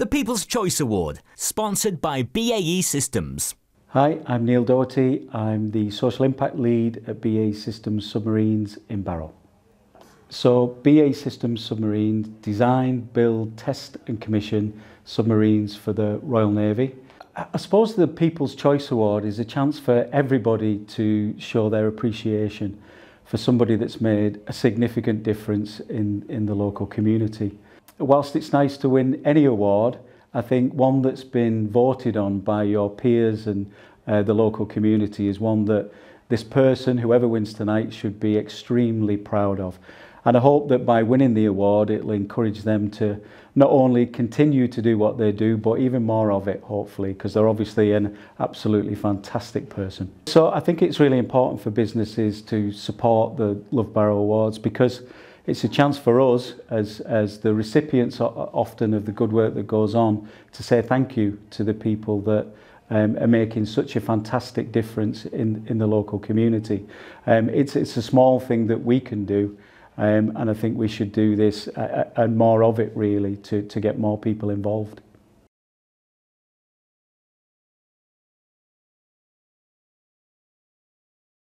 the People's Choice Award, sponsored by BAE Systems. Hi, I'm Neil Doherty. I'm the Social Impact Lead at BAE Systems Submarines in Barrow. So BAE Systems Submarines design, build, test and commission submarines for the Royal Navy. I suppose the People's Choice Award is a chance for everybody to show their appreciation for somebody that's made a significant difference in, in the local community. whilst it's nice to win any award, I think one that's been voted on by your peers and uh, the local community is one that this person, whoever wins tonight, should be extremely proud of. And I hope that by winning the award, it'll encourage them to not only continue to do what they do, but even more of it, hopefully, because they're obviously an absolutely fantastic person. So I think it's really important for businesses to support the Love Barrow Awards because it's a chance for us as, as the recipients often of the good work that goes on to say thank you to the people that um, are making such a fantastic difference in, in the local community. Um, it's, it's a small thing that we can do um, and I think we should do this uh, uh and more of it really to, to get more people involved.